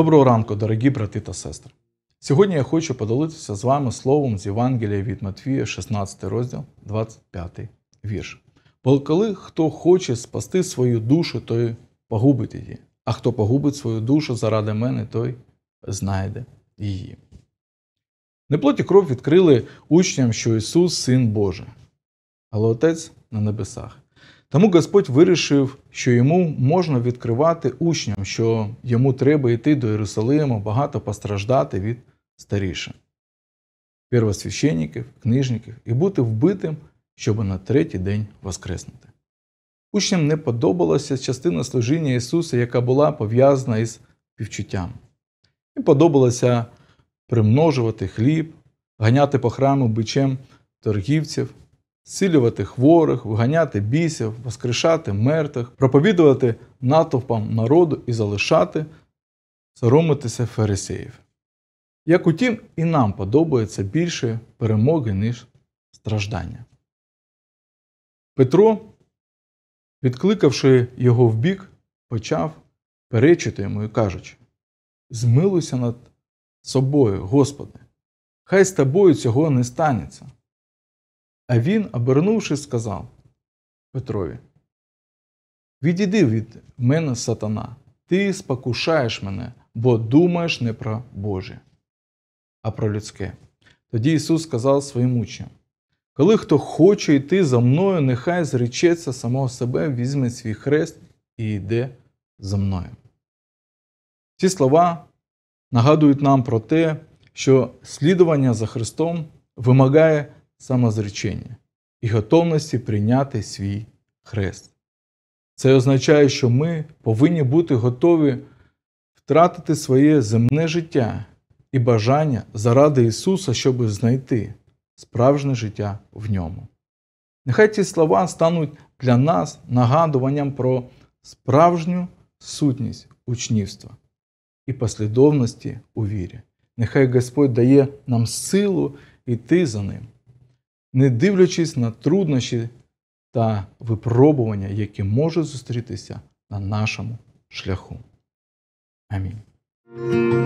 Доброго ранку, дорогі брати та сестри. Сьогодні я хочу поділитися з вами словом з Євангелія від Матвія, 16 розділ, 25 вірш. Бо коли хто хоче спасти свою душу, той погубить її, а хто погубить свою душу заради мене, той знайде її. Неплоті кров відкрили учням, що Ісус Син Божий, але Отець на небесах. Тому Господь вирішив, що йому можна відкривати учням, що йому треба йти до Єрусалима, багато постраждати від старішин, первосвященників, книжників і бути вбитим, щоб на третій день воскреснути. Учням не подобалася частина служіння Ісуса, яка була пов'язана із півчуттям. Їм подобалося примножувати хліб, ганяти по храму бичем торгівців, зцілювати хворих, виганяти бісів, воскрешати мертвих, проповідувати натовпам народу і залишати, соромитися фарисеїв. Як утім, і нам подобається більше перемоги, ніж страждання. Петро, відкликавши його вбік, почав перечити йому і кажучи: Змилуйся над собою, Господи, хай з тобою цього не станеться. А він, обернувшись, сказав Петрові: Відійди від мене, сатана, ти спокушаєш мене, бо думаєш не про Боже, а про людське. Тоді Ісус сказав своїм учням: Коли хто хоче йти за мною, нехай зречеться самого себе, візьме свій хрест і йде за мною. Ці слова нагадують нам про те, що слідування за Христом вимагає самозречення і готовності прийняти свій хрест. Це означає, що ми повинні бути готові втратити своє земне життя і бажання заради Ісуса, щоб знайти справжнє життя в ньому. Нехай ці слова стануть для нас нагадуванням про справжню сутність учнівства і послідовності у вірі. Нехай Господь дає нам силу йти за ним не дивлячись на труднощі та випробування, які можуть зустрітися на нашому шляху. Амінь.